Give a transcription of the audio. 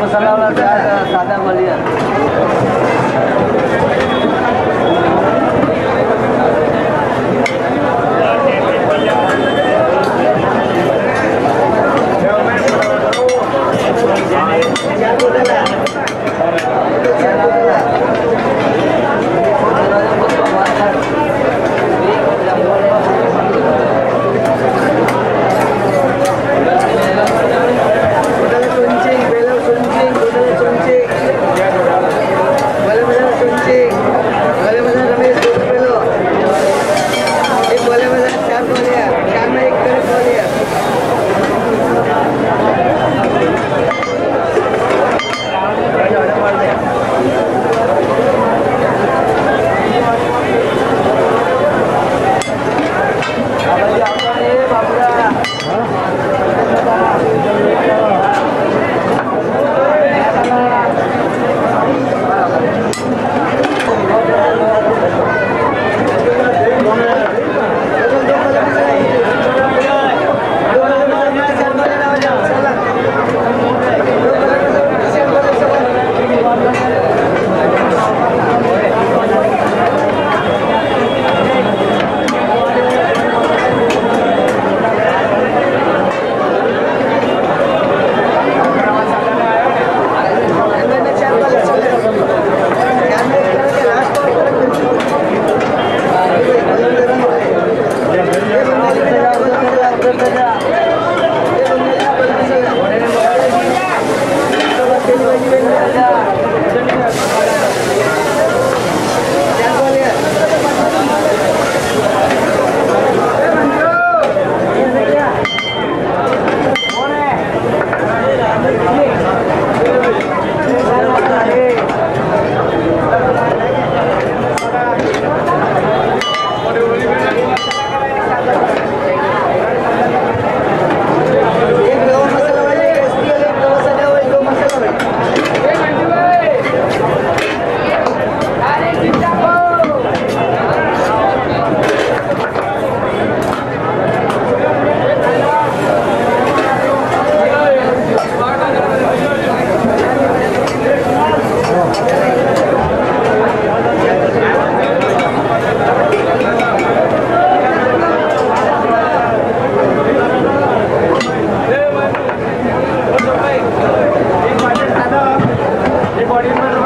Wasallam. Sada melihat. Yeah. abrir